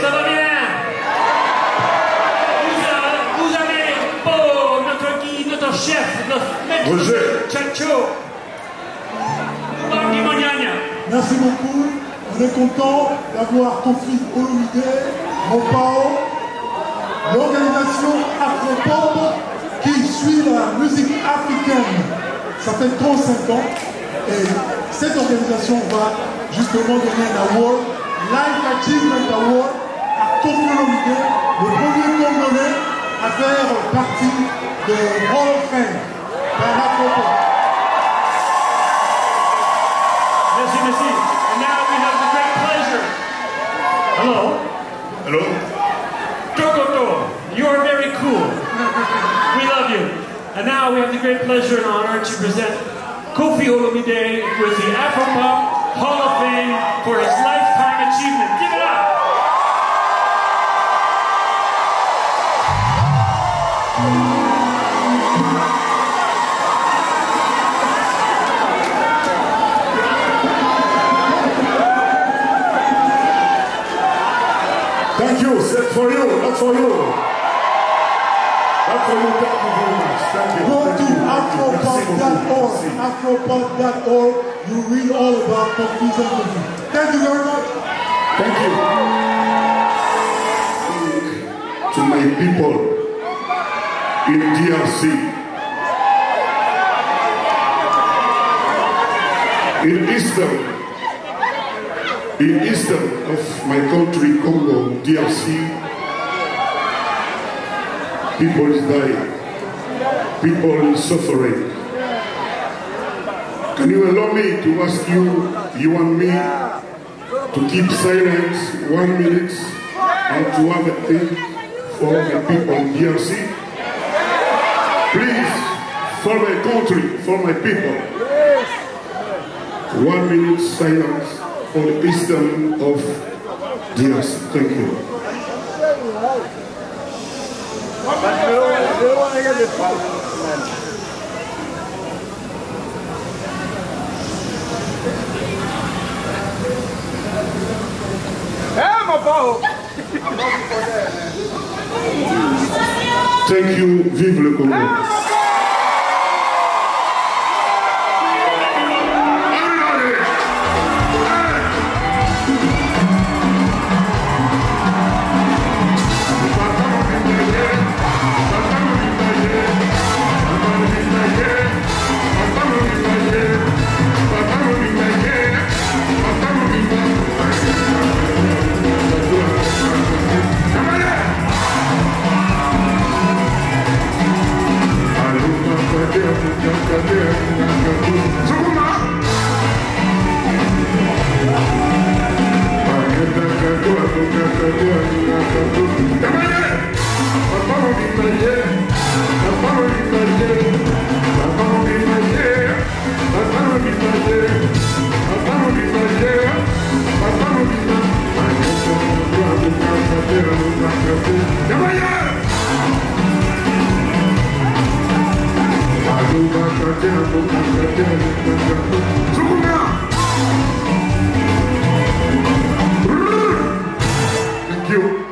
Ça va bien? Vous, vous avez beau, notre guide, notre chef, notre maître, Roger. Chacho. Merci beaucoup. On est content d'avoir Kofi Olomide, Mopao, l'organisation Afropop qui suit la musique africaine. Ça fait 35 ans et cette organisation va justement donner un award, Life Achievement Award, Koffi Olomide, le premier Congolais à faire partie de Hall of Fame par Afropop. Merci, merci. And now we have the great pleasure. Hello. Hello? Tokoto, you are very cool. We love you. And now we have the great pleasure and honor to present Koffi Olomide with the Afropop Hall of Fame for his lifetime achievement. Thank you. That's for you. That's for you. That's for you. Thank you very much. Thank you. Go to you. Thank you. Merci beaucoup. afropop.org. Afropop.org. You read all about Koffi's interview. Thank you very much. In DRC. In eastern, in eastern of my country, Congo, DRC, people is dying. People is suffering. Can you allow me to ask you, you and me, to keep silence one minute and to have a think for the people in DRC. Please, for my country, for my people. One minute silence for the eastern of DRC. Thank you. Thank you. Vive le Congo. Thank you.